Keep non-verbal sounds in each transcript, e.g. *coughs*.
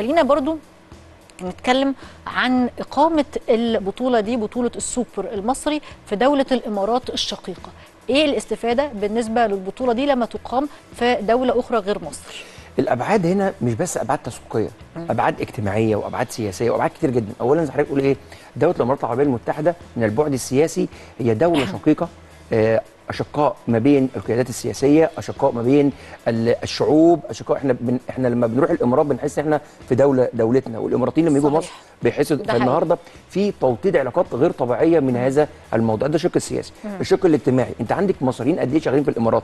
خلينا برضو نتكلم عن إقامة البطولة دي بطولة السوبر المصري في دولة الإمارات الشقيقة. إيه الاستفادة بالنسبة للبطولة دي لما تقام في دولة أخرى غير مصر؟ الأبعاد هنا مش بس أبعاد تسويقية أبعاد اجتماعية وأبعاد سياسية وأبعاد كتير جدا. اولا زي حضرتك بتقول إيه؟ دولة الإمارات العربية المتحدة من البعد السياسي هي دولة *coughs* شقيقة. آه، أشقاء ما بين القيادات السياسية أشقاء ما بين ال- الشعوب أشقاء إحنا بن إحنا لما بنروح الإمارات بنحس إحنا في دوله دولتنا والإماراتيين لما يجوا. مصر بيحسوا. فالنهارده في توطيد علاقات غير طبيعية من هذا الموضوع. ده الشق السياسي الشق الاجتماعي. أنت عندك مصريين قد إيه شغالين في الإمارات؟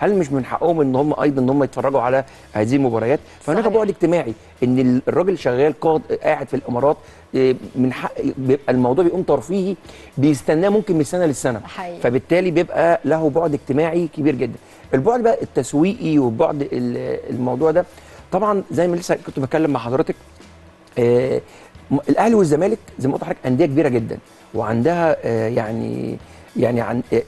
هل مش من حقهم إن هم أيضا إن هم يتفرجوا على هذه المباريات فهناك. بعد اجتماعي إن الراجل شغال قاعد في الإمارات إيه، من حق بيبقى الموضوع بيقوم ترفيهي بيستناه ممكن من سنة للسنه حقيقي. فبالتالي بيبقى له بعد اجتماعي كبير جدا البعد بقى التسويقي وبعد ال- الموضوع ده طبعا زي ما لسه كنت بتكلم مع حضرتك آه، الأهلي والزمالك زي ما قلت لحضرتك أندية كبيرة جدا وعندها آه، يعني يعني عن آه،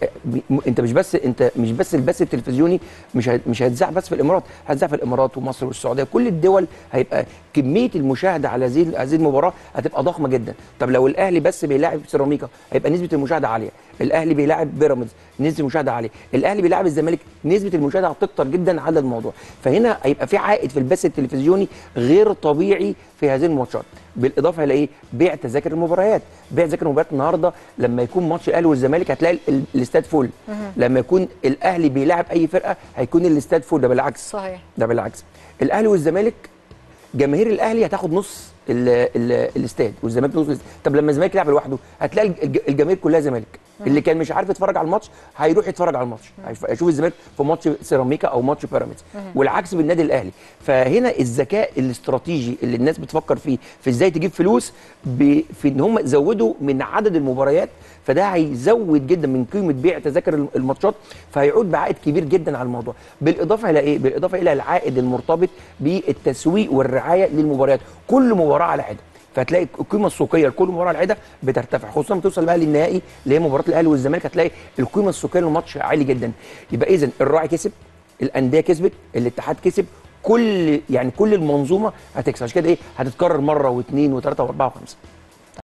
م- انت مش بس انت مش بس البث التلفزيوني مش مش هيتذاع بس في الامارات هيتذاع في الامارات ومصر والسعودية كل الدول هيبقى كمية المشاهدة على هذه هذه المباراة هتبقى ضخمة جدا. طب لو الأهلي بس بيلاعب سيراميكا هيبقى نسبة المشاهدة عالية. الأهلي بيلاعب بيراميدز نسبة المشاهدة عالية. الأهلي بيلاعب الزمالك نسبة المشاهدة هتكتر جدا على الموضوع. فهنا هيبقى في عائد في البث التلفزيوني غير طبيعي في هذه الماتشات. بالإضافة إلى إيه؟ بيع تذاكر المباريات. بيع تذاكر المباريات النهارده لما يكون ماتش الأهلي والزمالك هتلاقي ال- الاستاد full لما يكون الأهلي بيلاعب أي فرقة هيكون الاستاد full ده بالعكس. صحيح. ده بالعكس. الأهلي والزمالك جماهير الأهلي هتاخد نص ال ال الاستاد والزمالك نص الاستاد. طب لما الزمالك يلعب لوحده هتلاقي الج- الجماهير كلها زمالك. اللي كان مش عارف يتفرج على الماتش هيروح يتفرج على الماتش. هيشوف الزمالك في ماتش سيراميكا أو ماتش بيراميدز. والعكس بالنادي الأهلي. فهنا الذكاء الاستراتيجي اللي الناس بتفكر فيه في إزاي تجيب فلوس في إن هم يزودوا من عدد المباريات فده هيزود جدا من قيمة بيع تذاكر الم- الماتشات فهيعود بعائد كبير جدا على الموضوع. بالإضافة إلى إيه؟ بالإضافة إلى العائد المرتبط بالتسويق والرعاية للمباريات. كل مباراة على حده فهتلاقي القيمة السوقية لكل مباراه على حده بترتفع خصوصا لما توصل بقى للنهائي اللي هي مباراة الأهلي والزمالك هتلاقي القيمة السوقية للماتش عالي جدا. يبقى اذا الراعي كسب الأندية كسبت الاتحاد كسب كل يعني كل المنظومة هتكسب. عشان كده إيه؟ هتتكرر مرة واثنين وثلاثة وأربعة وخمسة.